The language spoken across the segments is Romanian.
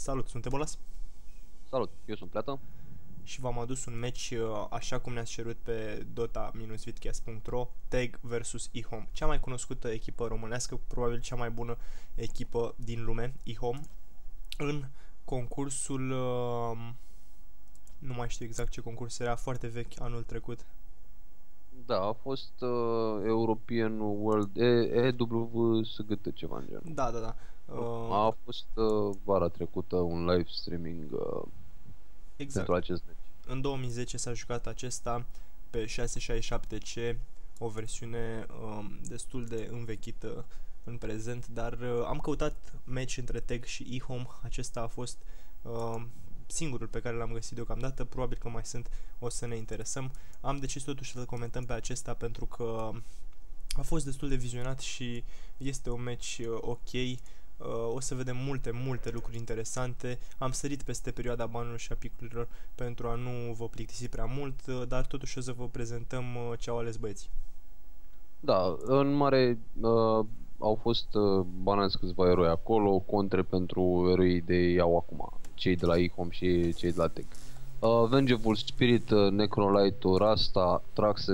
Salut, suntem Bolas Salut, eu sunt Plată și v-am adus un match uh, așa cum ne-ați cerut pe dota-vidcast.ro Tag vs eHome, cea mai cunoscută echipă românească, probabil cea mai bună echipă din lume, eHome, în concursul, uh, nu mai știu exact ce concurs era, foarte vechi, anul trecut. Da, a fost uh, European World, e, EWSGT ceva în genul. Da, da, da. Uh, a fost uh, vara trecută un live streaming uh, exact. pentru acest match. În 2010 s-a jucat acesta pe 667C, o versiune uh, destul de învechită în prezent, dar uh, am căutat match între Tag și eHome, acesta a fost uh, singurul pe care l-am găsit deocamdată, probabil că mai sunt, o să ne interesăm. Am decis totuși să comentăm pe acesta pentru că a fost destul de vizionat și este un match uh, ok. Uh, o să vedem multe, multe lucruri interesante. Am sărit peste perioada banului și a picurilor pentru a nu vă plictisi prea mult, uh, dar totuși o să vă prezentăm uh, ce au ales băieții. Da, în mare uh, au fost uh, banați câțiva eroi acolo, contre pentru eroii de iau acum, cei de la IHOM și cei de la Tech. Uh, Vengeful Spirit, uh, Necrolite, Rasta, Traxx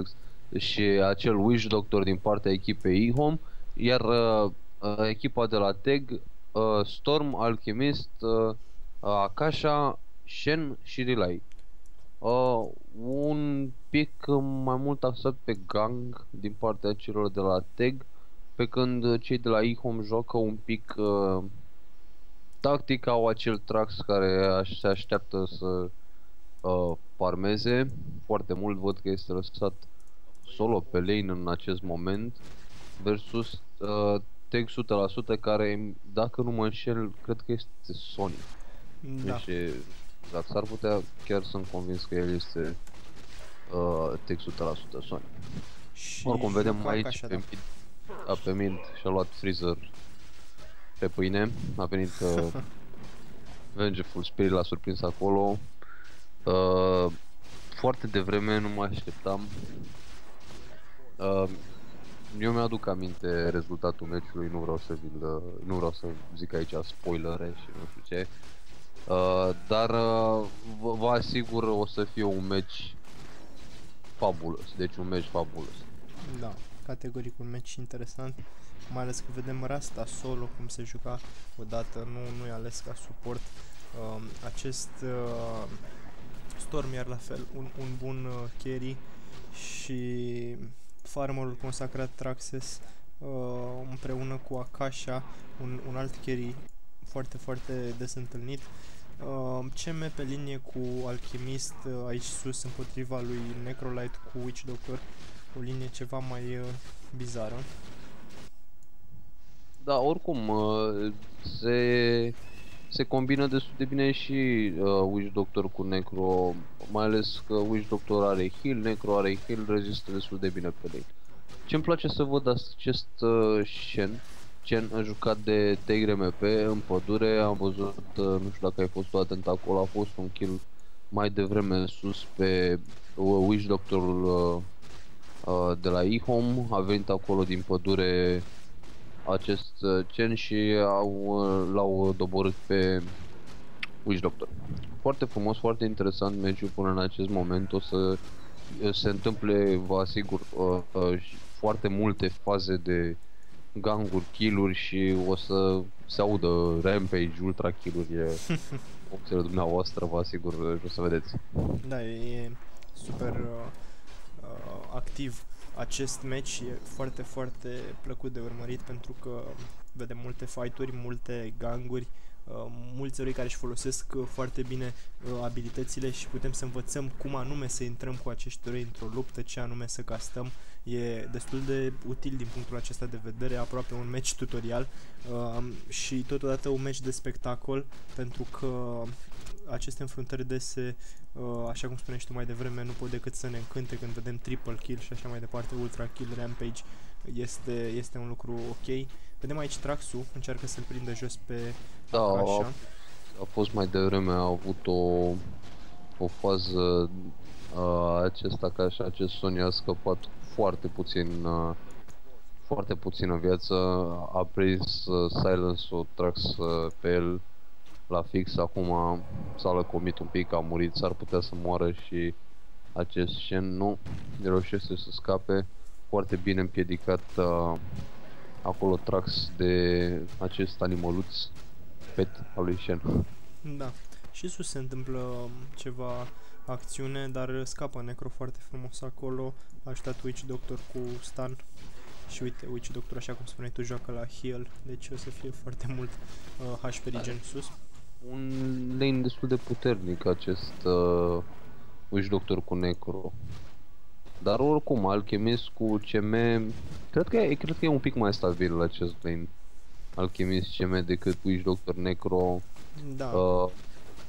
și acel Wish Doctor din partea echipei IHOM, iar uh, uh, echipa de la Teg, uh, Storm, Alchemist, uh, Akasha, Shen și Relay. Uh, un pic mai mult axat pe gang din partea celor de la Teg, pe când cei de la IHOM joacă un pic uh, tactic, au acel Trax care se așteaptă să uh, farmeze foarte mult, văd că este lăsat solo pe lane în acest moment versus uh, Tag 100% care, dacă nu mă înșel, cred că este Sony. Da. Deci, dacă s-ar putea, chiar sunt convins că el este uh, Tag 100% Sony. Și Oricum, vedem aici așa, pe, da. mid, a, pe mid și-a luat Freezer pe pâine. A venit uh, Vengeful Spirit l-a surprins acolo. Uh, foarte devreme nu mă așteptam. Uh, eu mi-aduc aminte rezultatul meciului, nu vreau să vi nu vreau să zic aici spoilere și nu știu ce. Uh, dar uh, vă asigur o să fie un meci fabulos, deci un meci fabulos. Da, categoric un meci interesant, mai ales că vedem Rasta solo cum se juca odată, nu, nu i ales ca suport. Uh, acest uh, Storm iar la fel, un, un bun uh, carry și farmerul consacrat Traxxas uh, împreună cu Akasha, un, un alt carry foarte, foarte des întâlnit. Uh, CM pe linie cu Alchemist uh, aici sus împotriva lui Necrolite cu Witch Doctor, o linie ceva mai uh, bizară. Da, oricum uh, se se combină destul de bine și uh, Witch Doctor cu Necro, mai ales că Witch Doctor are heal, Necro are heal, rezistă destul de bine pe lane. Ce-mi place să văd acest uh, Shen, Shen a jucat de TGRMP în pădure, am văzut, uh, nu știu dacă ai fost tu atent acolo, a fost un kill mai devreme sus pe uh, Witch Doctorul uh, uh, de la eHome, a venit acolo din pădure acest gen uh, și au, uh, l-au doborât pe Witch Doctor. Foarte frumos, foarte interesant meciul până în acest moment. O să uh, se întâmple, vă asigur, foarte multe faze de ganguri, kill și o să se audă rampage, ultra kill-uri, e opțiile dumneavoastră, vă asigur, o să vedeți. Da, e super uh, activ acest match e foarte, foarte plăcut de urmărit pentru că vedem multe fighturi, multe ganguri, uh, mulți eroi care își folosesc uh, foarte bine uh, abilitățile și putem să învățăm cum anume să intrăm cu acești eroi într-o luptă, ce anume să castăm. E destul de util din punctul acesta de vedere, aproape un match tutorial și totodată un match de spectacol pentru că aceste înfruntări dese, uh, așa cum spuneai tu mai devreme, nu pot decât să ne încânte când vedem triple kill și așa mai departe, ultra kill, rampage, este, este un lucru ok. Vedem aici Traxu, încearcă să-l prindă jos pe da, așa. A, a fost mai devreme, a avut o, o fază uh, acesta ca și acest Sony a scăpat foarte puțin uh, foarte puțină viață, a prins uh, silence-ul Trax uh, pe el la fix. Acum s-a lăcomit un pic, a murit, s-ar putea să moară și acest Shen nu reușește să scape. Foarte bine împiedicat uh, acolo trax de acest animăluț pet al lui Shen. Da. Și sus se întâmplă um, ceva acțiune, dar scapă Necro foarte frumos acolo. A ajutat Witch Doctor cu stun. Și uite, Witch Doctor, așa cum spuneai tu, joacă la heal, deci o să fie foarte mult uh, HP regen sus. Un lane destul de puternic acest uh, Witch Doctor cu Necro. Dar oricum, Alchemist cu CM, cred că, e, cred că e un pic mai stabil acest lane. Alchemist CM decât Witch Doctor Necro. Da. Uh,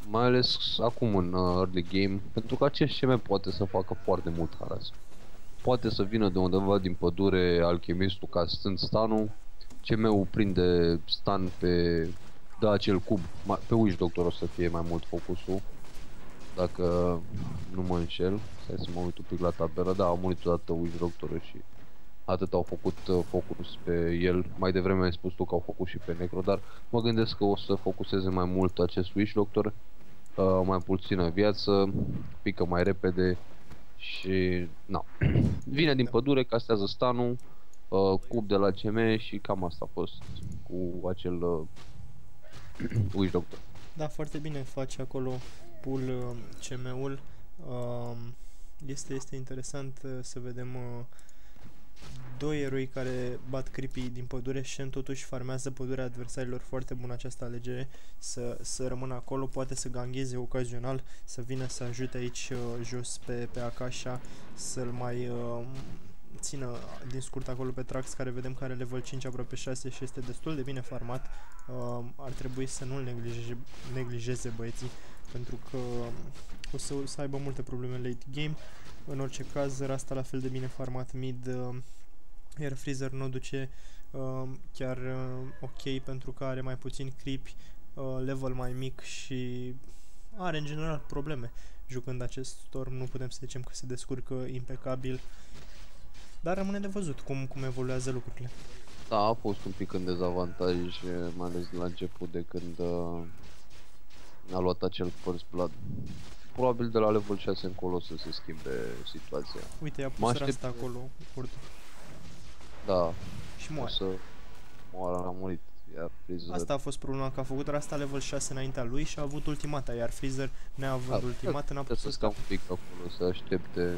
mai ales acum în uh, early game, pentru că acest CM poate să facă foarte mult haras. Poate să vină de undeva din pădure alchimistul ca stând stanul, CM-ul prinde stan pe da acel cub, pe Wish Doctor o să fie mai mult focusul, dacă nu mă înșel, să să mă uit un pic la tabelă, da, a murit odată Wish Doctor și atât au făcut uh, focus pe el, mai devreme ai spus tu că au făcut și pe Necro, dar mă gândesc că o să focuseze mai mult acest Wish Doctor uh, mai puțină viață, pică mai repede și na. Vine din pădure, castează stanul, uh, cub de la CM și cam asta a fost cu acel uh, Wish Doctor. Da, foarte bine face acolo pull uh, CM-ul. Uh, este, este interesant uh, să vedem uh, doi eroi care bat creepy din pădure și totuși farmează pădurea adversarilor foarte bună această alegere să, să rămână acolo, poate să gangheze ocazional, să vină să ajute aici uh, jos pe, pe Akasha, să-l mai uh, țină din scurt acolo pe Trax care vedem că are level 5 aproape 6 și este destul de bine farmat. Uh, ar trebui să nu-l neglijeze, neglijeze băieții pentru că o să, să aibă multe probleme late game. În orice caz, Rasta la fel de bine farmat mid uh, iar Freezer nu duce uh, chiar uh, ok pentru că are mai puțin creep, uh, level mai mic și are în general probleme jucând acest storm, nu putem să zicem că se descurcă impecabil, dar rămâne de văzut cum, cum evoluează lucrurile. Da, a fost un pic în dezavantaj, mai ales la început de când uh, a luat acel first blood. Probabil de la level 6 încolo să se schimbe situația. Uite, i-a pus asta acolo, urtul. Da. Și moare. să moară, a murit. Iar Freezer... Asta a fost problema, că a făcut Rasta level 6 înaintea lui și a avut ultimata, iar Freezer, neavând da, ultimata, n-a putut să scape. un pic acolo, să aștepte.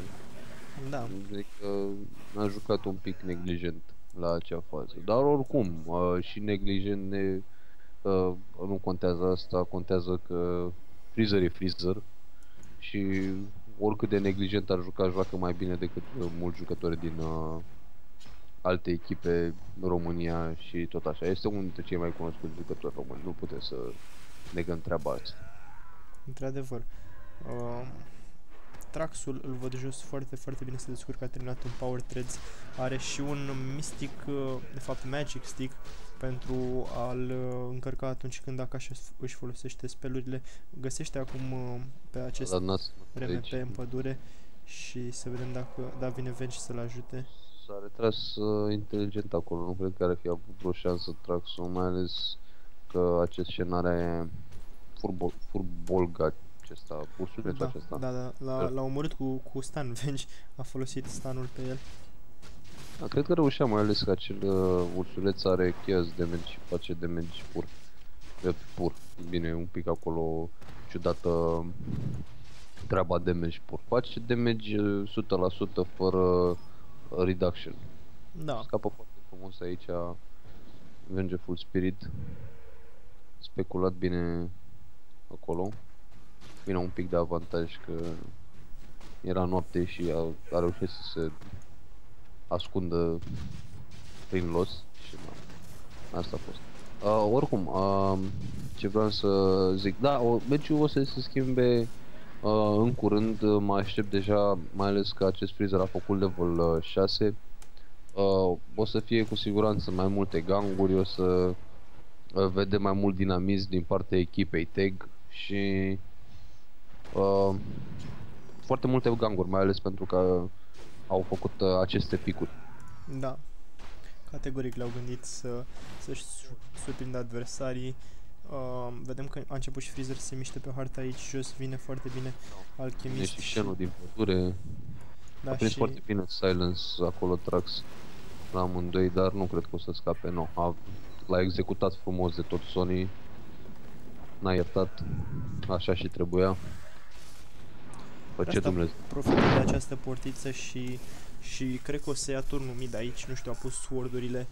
Da. Adică a jucat un pic neglijent la acea fază. Dar oricum, uh, și neglijent ne, uh, nu contează asta, contează că Freezer e Freezer și oricât de neglijent ar juca, joacă mai bine decât uh, mulți jucători din uh, alte echipe, România și tot așa. Este unul dintre cei mai cunoscuți jucători români, nu putem să negăm treaba asta. Într-adevăr. Uh, Traxul îl văd jos foarte, foarte bine se descurcă, a terminat un Power Threads, are și un Mystic, uh, de fapt Magic Stick, pentru a-l uh, încărca atunci când Akash își folosește spelurile. Găsește acum uh, pe acest RMP în pădure și să vedem dacă da, vine Venge să-l ajute. S-a retras uh, inteligent acolo, nu cred că ar fi avut vreo șansă Traxul, mai ales că acest scenariu are furbol, furbolgaț acesta, ursulețul da, acesta. Da, da, l-a, l-a omorât cu, cu stan, Venge a folosit stanul pe el. Da, cred că reușea, mai ales că acel uh, ursuleț are chaos damage și face damage pur. De pur. Bine, un pic acolo ciudată treaba damage pur. Face damage 100% uh, fără reduction. Da. Scapă foarte frumos aici Vengeful Spirit. Speculat bine acolo. Vine un pic de avantaj că era noapte și a, a reușit să se ascundă prin los și da, asta a fost. Uh, oricum, uh, ce vreau să zic, da, o, meciul o să se schimbe Uh, în curând uh, mă aștept deja, mai ales că acest freezer a făcut level uh, 6. Uh, o să fie cu siguranță mai multe ganguri, o să uh, vedem mai mult dinamism din partea echipei tag și uh, foarte multe ganguri, mai ales pentru că au făcut uh, aceste picuri. Da. Categoric le-au gândit să, să-și surprindă adversarii Uh, vedem că a început și Freezer să se miște pe harta aici jos, vine foarte bine Alchemist. Vine și Shenul din pădure. da, a prins și foarte bine Silence acolo Trax la amândoi, dar nu cred că o să scape, nu. A, l-a executat frumos de tot Sony. N-a iertat, așa și trebuia. Fă ce Asta- Dumnezeu. profită de această portiță și, și cred că o să ia turnul mid aici, nu știu, a pus sword-urile,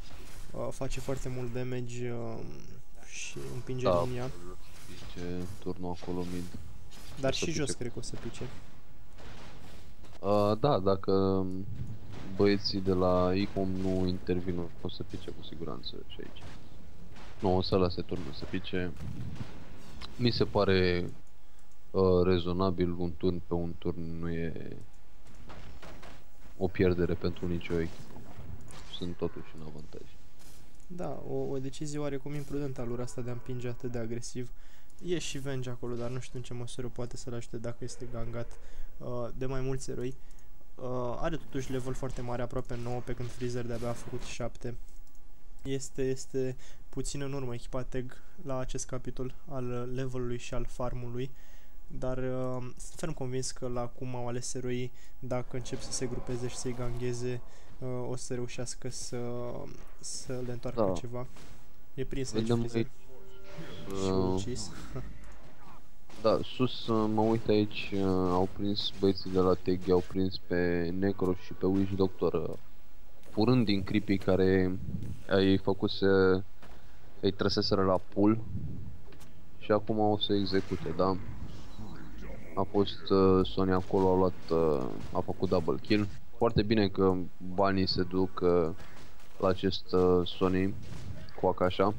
uh, face foarte mult damage uh, și împinge Da. linia, Ce turnul acolo mid. dar o să și jos pice. cred că o să pice. Uh, da, dacă băieții de la ICOM nu intervin, o să pice cu siguranță și aici. Nu, o să lase turnul să pice. Mi se pare uh, rezonabil un turn pe un turn, nu e o pierdere pentru nicio echipă. Sunt totuși în avantaj. Da, o, o decizie oarecum imprudentă a lor asta de a împinge atât de agresiv. E și Venge acolo, dar nu știu în ce măsură poate să-l ajute dacă este gangat uh, de mai mulți eroi. Uh, are totuși level foarte mare, aproape 9, pe când Freezer de-abia a făcut 7. Este, este puțin în urmă echipa Teg la acest capitol al uh, levelului și al farmului. Dar uh, sunt ferm convins că la cum au ales eroii, dacă încep să se grupeze și să-i gangheze, uh, o să reușească să, să le întoarcă Da. ceva. E prins aici Vedem Freezer aici, și uh, ucis. Da, sus uh, mă uit aici, uh, au prins băieții de la TG, au prins pe Necro și pe Wish Doctor uh, furând din creepy care ai făcuse, îi trăseseră la pool și acum o să execute, da? A fost uh, Sony acolo, a luat, uh, a făcut double kill. Foarte bine că banii se duc uh, la acest uh, Sony cu Akasha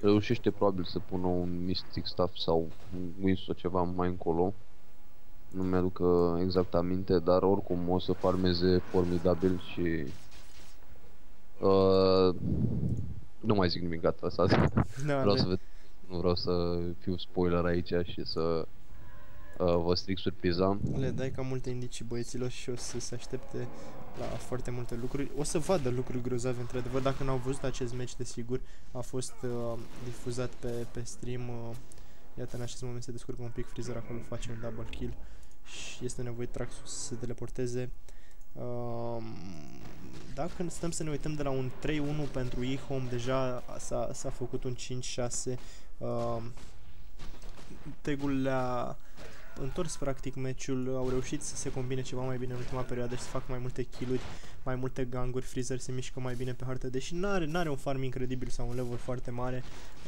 reușește probabil să pună un Mystic Staff sau un Wins sau ceva mai încolo. Nu mi-aduc uh, exact aminte, dar oricum o să farmeze formidabil și... Uh, nu mai zic nimic, gata, asta Da, vreau le- să ved, nu vreau să fiu spoiler aici și să uh, vă stric surpriza. Le dai cam multe indicii băieților și o să se aștepte la foarte multe lucruri. O să vadă lucruri grozave, într-adevăr. Dacă n-au văzut acest match, desigur, a fost uh, difuzat pe, pe stream. Uh, iată, în acest moment se descurcă un pic Freezer acolo, face un double kill și este nevoit Traxxus să se teleporteze. Um, dacă stăm să ne uităm de la un 3-1 pentru E-Home, deja s-a, s-a făcut un 5-6. Um, Tegul le-a întors practic meciul, au reușit să se combine ceva mai bine în ultima perioadă și să facă mai multe kill-uri, mai multe ganguri, Freezer se mișcă mai bine pe hartă, deși n-are, n-are un farm incredibil sau un level foarte mare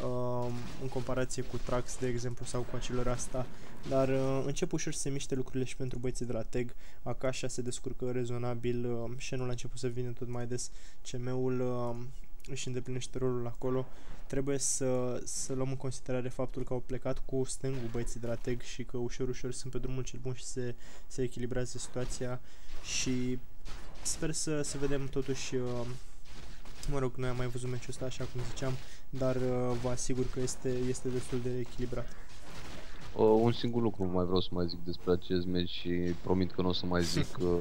um, în comparație cu Trax, de exemplu, sau cu acelor asta, dar uh, încep ușor să se miște lucrurile și pentru băieții de la Teg, Akasha se descurcă rezonabil, uh, Shenul a început să vină tot mai des, CM-ul uh, își îndeplinește rolul acolo, trebuie să, să luăm în considerare faptul că au plecat cu stângul băieții de la Teg și că ușor, ușor sunt pe drumul cel bun și se, se echilibrează situația și sper să, să vedem totuși, uh, mă rog, noi am mai văzut meciul ăsta așa cum ziceam, dar uh, vă asigur că este, este destul de echilibrat. Uh, un singur lucru mai vreau să mai zic despre acest meci și promit că nu o să mai zic uh,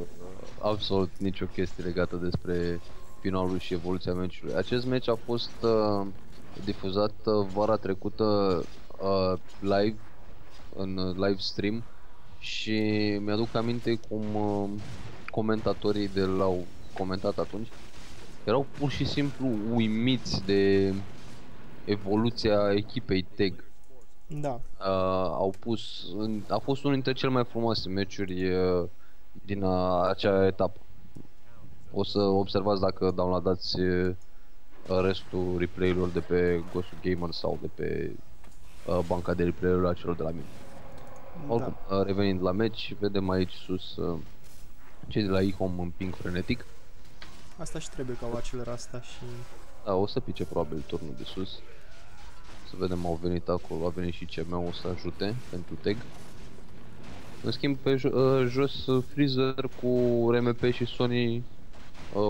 absolut nicio chestie legată despre finalul și evoluția meciului. Acest meci a fost uh, difuzat uh, vara trecută uh, live, în uh, live stream și mi-aduc aminte cum uh, comentatorii de l-au comentat atunci erau pur și simplu uimiți de evoluția echipei TEG. Da, Uh, au pus, în, a fost unul dintre cele mai frumoase meciuri uh, din uh, acea etapă. O să observați dacă downloadați uh, restul replay-urilor de pe Ghost Gamer sau de pe uh, banca de replay-uri a celor de la mine. Oricum, da. uh, revenind la meci, vedem aici sus uh, cei de la e-home împing frenetic. Asta și trebuie că au accelera asta și Da, o să pice probabil turnul de sus. Să vedem, au venit acolo, a venit și CM o să ajute pentru tag. În schimb, pe jo- uh, jos uh, Freezer cu RMP și Sony uh,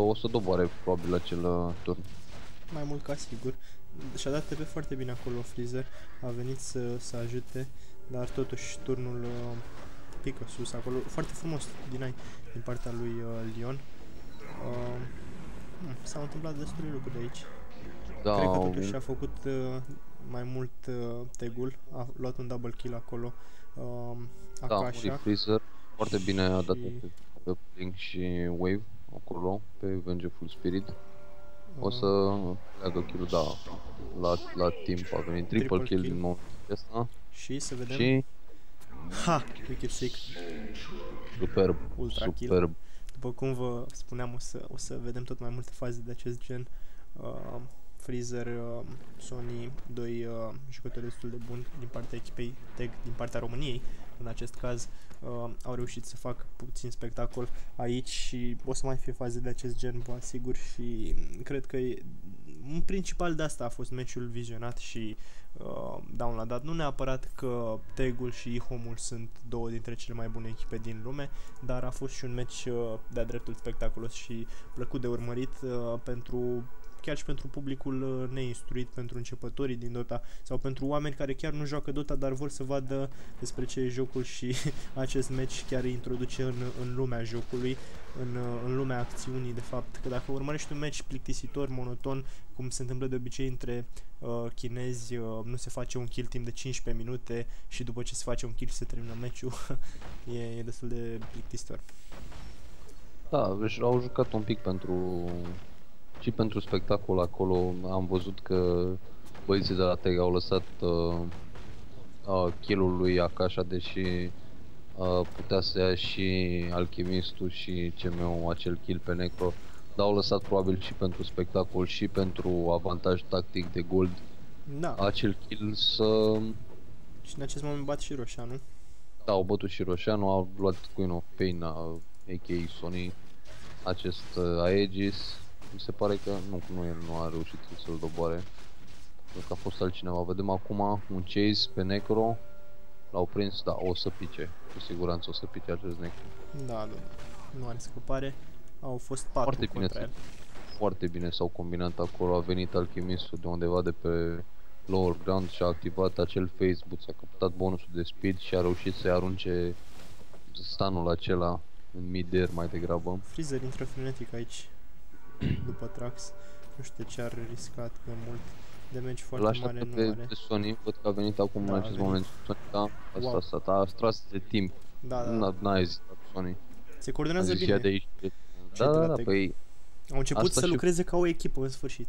o să doboare probabil acel uh, turn. Mai mult ca sigur. Și-a dat TP foarte bine acolo Freezer, a venit să, să ajute, dar totuși turnul uh, pică sus acolo. Foarte frumos din ai din partea lui uh, Leon. Uh, hmm, s-au întâmplat destule lucruri de aici. Da, Cred că au totuși venit- a făcut uh, mai mult uh, tegul, a luat un double kill acolo. Uh, Da, a murit Akasha. Freezer. Foarte bine a dat Și- pe, pe Blink și Wave acolo, pe Vengeful Spirit. O uh, să leagă kill da, la, la timp a venit triple, Triple kill kill. din momentul acesta Și să vedem. și Ha! Wicked Sick. superb, Ultra kill. superb. După cum vă spuneam, o să, o să vedem tot mai multe faze de acest gen. Uh, Freezer, uh, Sony, doi uh, jucători destul de buni din partea echipei Tech, din partea României, în acest caz, uh, au reușit să facă puțin spectacol aici și o să mai fie faze de acest gen, vă asigur, și cred că e, în principal de asta a fost meciul vizionat și uh, down la dat. Nu neapărat că Tegul și Ihomul sunt două dintre cele mai bune echipe din lume, dar a fost și un meci uh, de-a dreptul spectaculos și plăcut de urmărit uh, pentru chiar și pentru publicul uh, neinstruit, pentru începătorii din Dota sau pentru oameni care chiar nu joacă Dota, dar vor să vadă despre ce e jocul și acest meci chiar îi introduce în, în lumea jocului, în, uh, în lumea acțiunii, de fapt. Că dacă urmărești un meci plictisitor, monoton, cum se întâmplă de obicei între uh, chinezi, uh, nu se face un kill timp de 15 minute și după ce se face un kill se termină meciul, e, e destul de plictisitor. Da, deci au jucat un pic pentru și pentru spectacol acolo. Am văzut că băieții de la Teg au lăsat uh, uh, kill-ul lui Akasha, deși uh, putea să ia și Alchimistul și CMO acel kill pe Necro. Dar au lăsat probabil și pentru spectacol și pentru avantaj tactic de gold Da, acel kill să și în acest moment bat și Roșia, nu? Da, au bătut și Roșanu, au luat Queen of Pain, uh, a.k.a. Sony, acest uh, Aegis. Mi se pare că nu, nu, el nu a reușit să-l doboare. Cred că a fost altcineva. Vedem acum un chase pe Necro. L-au prins, da, o să pice. Cu siguranță o să pice acest Necro. Da, da, da. Nu are scăpare. Au fost patru Foarte bine, contra el. foarte bine s-au combinat acolo. A venit Alchimistul de undeva de pe lower ground și a activat acel face boot, a căpătat bonusul de speed și a reușit să-i arunce stanul acela în mid-air mai degrabă. Freezer intră frenetic aici după Trax. Nu știu de ce ar riscat pe mult. Damage Îl foarte așteaptă mare nu pe, are. pe Sony, văd că a venit acum Da, în a acest venit. moment Sony, da, asta, Wow. asta, a tras de timp, Da, da, n-a, n-a ezitat Sony, se a coordonează zis bine. ia de aici. Cei Da, de da, la da, Tech. păi, Au început asta să și- lucreze ca o echipă în sfârșit.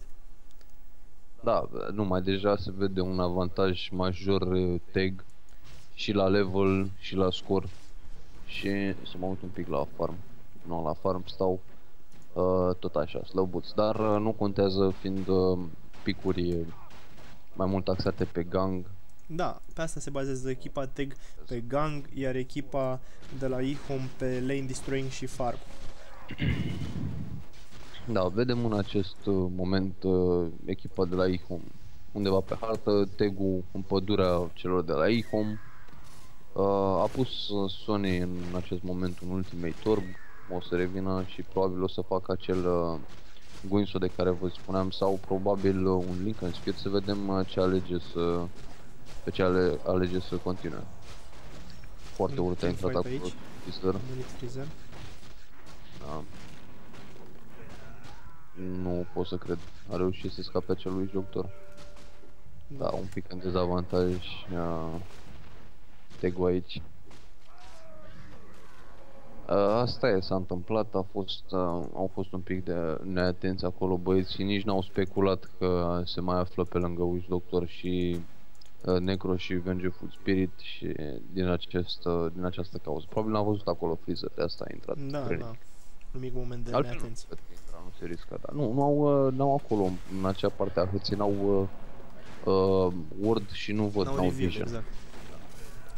da, nu, mai deja se vede un avantaj major eh, tag și la level și la scor și să mă uit un pic la farm, nu la farm stau uh, tot așa, slow boots, dar uh, nu contează fiind uh, picuri eh, mai mult axate pe gang, Da, pe asta se bazează echipa Teg pe Gang, iar echipa de la Ihom pe Lane Destroying și Farm. Da, vedem în acest uh, moment uh, echipa de la IHOM undeva pe hartă, Tegu în pădurea celor de la IHOM. Uh, a pus uh, Sony în acest moment un ultimate orb, o să revină și probabil o să facă acel uh, Guinso de care vă spuneam sau probabil uh, un link în Spear să vedem uh, ce alege să pe ce ale, alege să continue. Foarte Un urât a intrat teamfight acolo. aici. Fizzler. A murit Freezer. Da. Nu pot să cred. A reușit să scape acelui jucător. Da, un pic în dezavantaj uh, Tegu aici. Uh, asta e, s-a întâmplat, a fost, uh, au fost un pic de neatenți acolo băieții, nici n-au speculat că se mai află pe lângă Witch Doctor și uh, Necro și Vengeful Spirit și din, acest, uh, din această cauză. Probabil n-a văzut acolo Freezer, de asta a intrat. Da, Frenic. da. Un mic moment de Altfel nu neatenție. cred că intra, nu se risca, dar nu, nu au, uh, n-au acolo, în acea parte a hârției, n-au uh, uh, word și nu văd, N-au n-au reveal, vision. exact.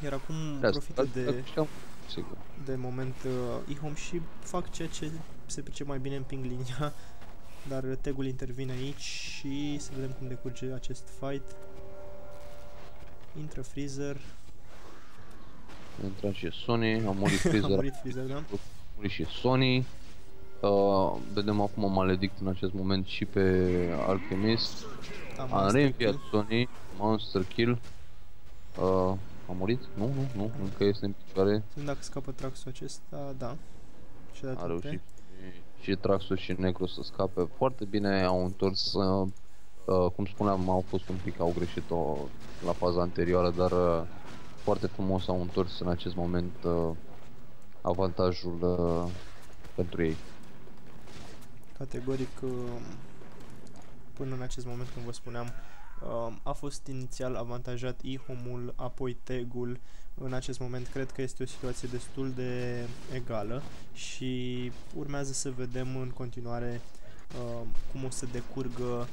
Iar acum De asta, profită dar- de, dar știam, sigur. de moment uh, Ihom și fac ceea ce se pricep mai bine în ping linia. Dar Tegul intervine aici și să vedem cum decurge acest fight. Intră Freezer, A intrat și Sony, a murit a Freezer, a murit Freezer, da? murit și Sony. Uh, vedem acum Maledict în acest moment și pe Alchemist. A, A monster reînviat kill. Sony, Monster Kill. Uh, a murit? Nu, nu, nu, încă este în picioare. Să vedem dacă scapă traxul acesta, da. Și a dat A un reușit pe. și, și Traxus și Necro să scape foarte bine, au întors uh, uh, cum spuneam, au fost un pic, au greșit-o la faza anterioară, dar uh, foarte frumos au întors în acest moment uh, avantajul uh, pentru ei. Categoric, uh, până în acest moment, când vă spuneam, uh, a fost inițial avantajat IHOM-ul, apoi TEG-ul. În acest moment cred că este o situație destul de egală și urmează să vedem în continuare uh, cum o să decurgă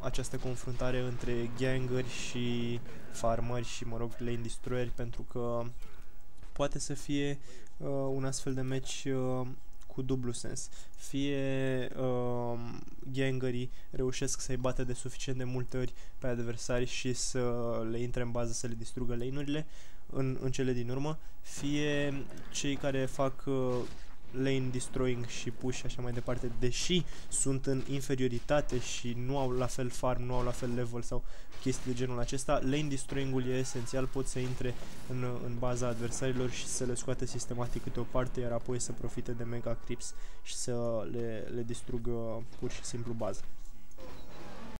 această confruntare între gangeri și farmeri și, mă rog, lane destroyeri, pentru că poate să fie uh, un astfel de match uh, cu dublu sens. Fie uh, gangerii reușesc să-i bată de suficient de multe ori pe adversari și să le intre în bază să le distrugă lane-urile în, în cele din urmă, fie cei care fac uh, lane destroying și push și așa mai departe, deși sunt în inferioritate și nu au la fel farm, nu au la fel level sau chestii de genul acesta, lane destroying-ul e esențial, pot să intre în, în baza adversarilor și să le scoate sistematic câte o parte, iar apoi să profite de mega creeps și să le, le distrugă pur și simplu baza.